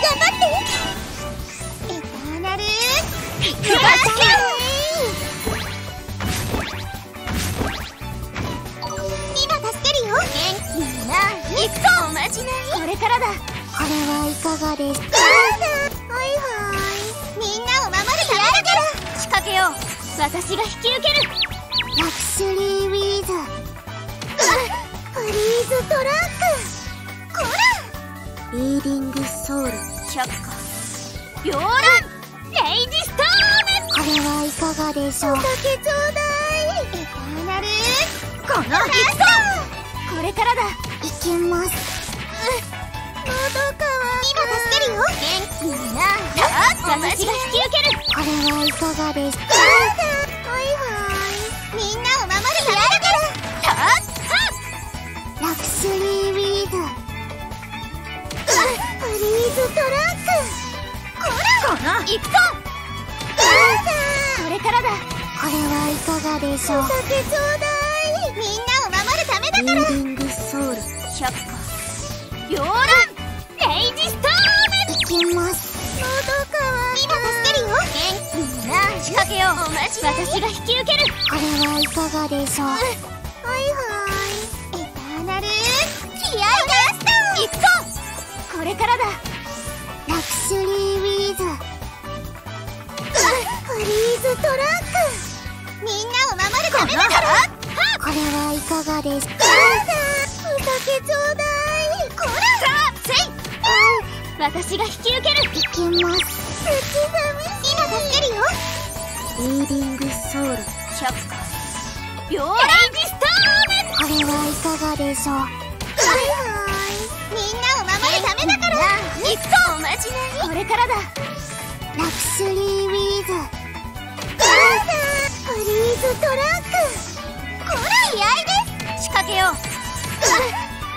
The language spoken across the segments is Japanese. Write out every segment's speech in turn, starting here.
頑張ってエターナルピクバ今助けるよ元気にな行くぞおまじないこれからだこれはいかがですかはいはいみんなを守るためだから仕掛けよう私が引き受けるラクシュリーウィーズフリーズトラックこらリングソウル。レイジストーこれはいかがでしょう。酒ちょうだいエターナル。ムこの行くぞこれからだ。いきます。喉かわ今助けるよ。元気にな私が引き受ける。これはいかがですかはいはい。みんなを守るためだから。はっラリーズトラックこらこの行くぞ。これからだこれはいかがでしょう。酒ちょうだいみんなを守るためだリから。ーディングソウル却下溶乱レイジストーいきます。喉かわ。今助けるよな仕掛けよう私が引き受けるこれはいかがでしょうはいはい。エターナル。気合い出した。行くぞこれからだ。ラクシュリーウィーズ。フリーズトラック。みんなを守るためだから。これはいかがですか？お酒ちょうだい。こらさあせい。私が引き受ける。いきます。口寂しい今助けるよ。リーディングソウル。却下溶乱レイジストこれはいかがでしょう？行くぞおまじないこれからだ。ラクシュリーウィーズ。フリーズトラック。こら気合です。仕掛けよう。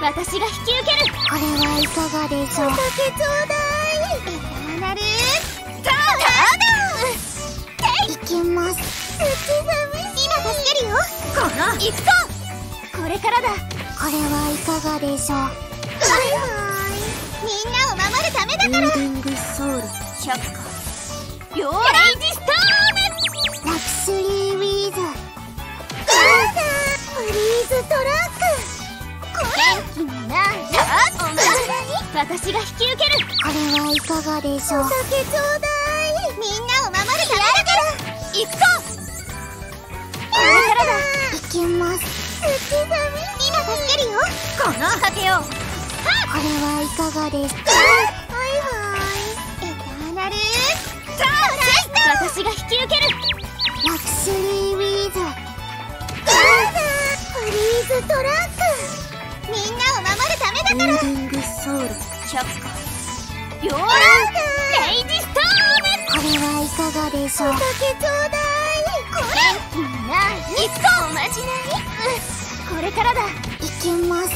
私が引き受ける。これはいかがでしょう。お酒ちょうだい。エター。ナルさあいきます。今助けるよ。この。行くぞこれからだ。これはいかがでしょう。はいはいみんなを守るためだリから。ーディングソウル却下溶乱レイジストーラクシュリーウィー。ズフリーズトラック。元気になおま私が引き受ける。これはいかがでしょう。お酒ちょうだいみんなを守るためだから。行くぞこれからだ。いきます。今助けるよ。この仕掛けよ。うこれはいかがですか？はいはいエターナル私が引き受ける。ラクシュリーウィーズフリーズトラックみんなを守るためだから。リーディングソウル。却下溶乱レイジストこれはいかがでしょうお酒ちょうだいこらーム元気になおまじない。これからだ。いきます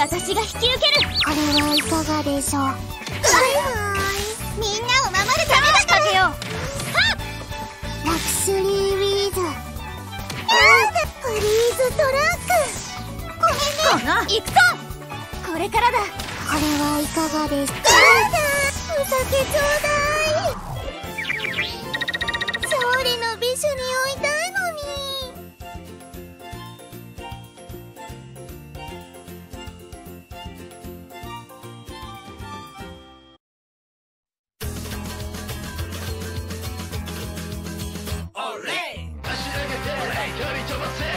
私が引き受ける。これはいかがでしょう。はいはい。みんなを守るためだ仕掛けようラクシュリーウィーズフリーズトラックごめんね。行くぞこれからだ。これはいかがですかお酒ちょうだい。勝利の美酒に追いたいのオレ